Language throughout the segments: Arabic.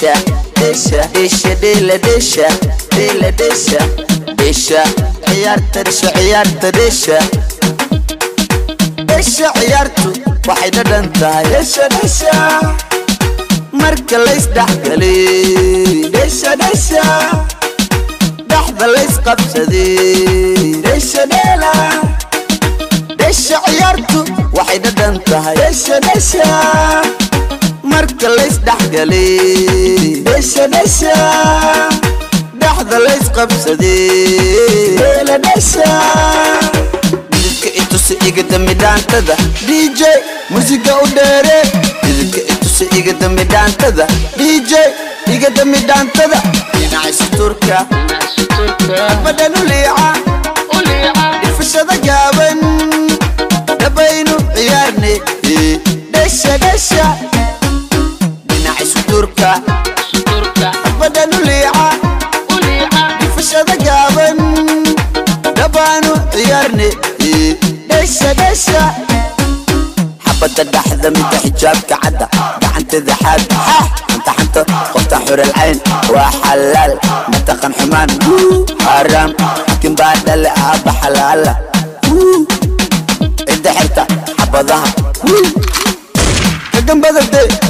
دشة دشة دشة ديلا دشة ديلا دشة دشة عيارت دشة عيارت دشة دشة عيارتو waxay dhadhantahay dheshadhesha marka laysdhexgeliy dheshadhesha dhexda laysqabsadey dheshadheela dhesha ciyaartu waxay dhadhan tahay dheshadhesha marka laysdhexgeliy dheshadhesha dhaxda laysqabsadee beeladhesha dhididka itusi iga dambi dhaantada dj musiga u dheeree dhididka itusi iga dambi dhaantada dj iga dambi dhaantada dhinaca suturka badhan u liica dhifashada gaaban dhabaynu ciyaarne dheshadhesha diyarne dhesha dhesha xabadda dhaxda midda xijaabka cadda gacanta daxaad xaax xanta xanta qofta xuralcayn waa xalaal mataqan xumaan xaaraam xakin baa dhale aabba xalaala cidda xirta xabadaha kagan badabdee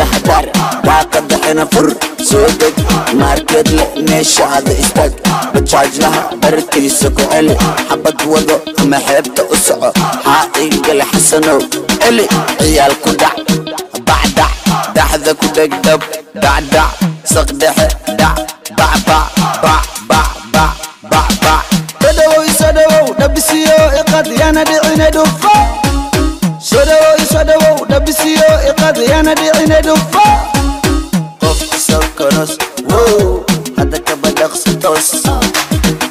تحضر تعقد حنفر سودك ماركت لقنيش هذا استك بتشارج لها بركي سكو إلي حبت وضو ما حبت أسعو حاقي قل حسنو إلي عيال كدع بعدع دحذك كدك دب دعدع دح دع بع بع بع بع بع بع بع بع بع بع بع بع بع بع soo dhawow isoo dhawow dhabisiyo iqaad yaana dhicine dhufo qof sokonos wow hadda kaba dhaqsi toos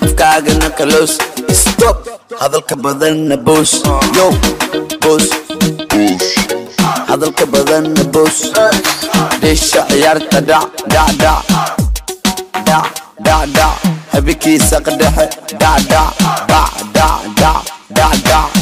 afkaagana kaloos stop hadalka badanna boos yo boos hadalka badanna boos dheesha ciyaarta dhacdhacdhacdhacdhacdhacdhac habikiisa qadhexe dhacdhacdhacdhacdhacdhac